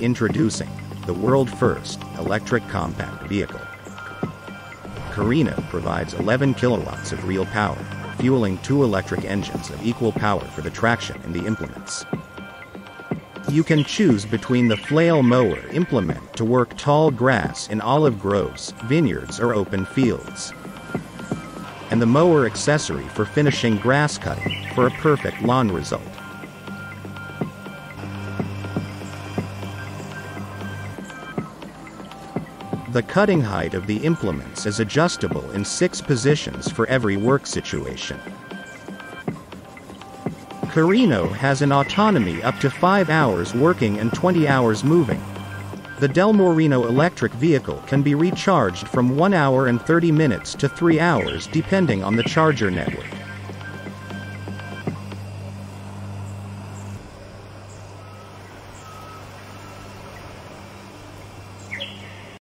Introducing the world first electric compact vehicle. Carino provides 11 kilowatts of real power, fueling two electric engines of equal power for the traction in the implements. You can choose between the flail mower implement to work tall grass in olive groves, vineyards, or open fields, and the mower accessory for finishing grass cutting for a perfect lawn result. The cutting height of the implements is adjustable in six positions for every work situation. Carino has an autonomy up to 5 hours working and 20 hours moving. The Del Morino electric vehicle can be recharged from 1 hour and 30 minutes to 3 hours depending on the charger network.